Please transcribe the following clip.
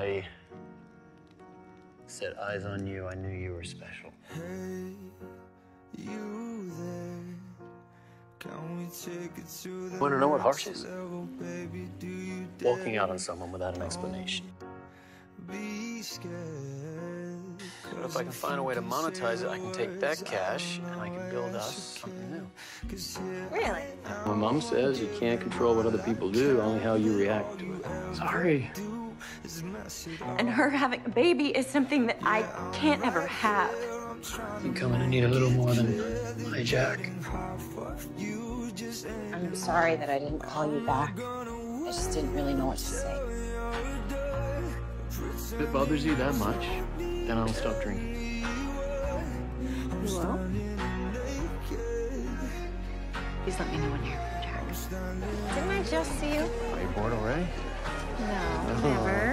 I set eyes on you, I knew you were special. Hey, You want to know what harsh is? Walking out on someone without an explanation. But if I can find a way to monetize it, I can take that cash and I can build us something new. Really? My mom says you can't control what other people do, only how you react to it. Sorry. And her having a baby is something that I can't ever have. You're coming to need a little more than my Jack. I'm sorry that I didn't call you back. I just didn't really know what to say. If it bothers you that much, then I'll stop drinking. You will? Please let me know when you're Jack. Didn't I just see you? Are you bored already? Never.